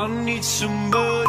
I need somebody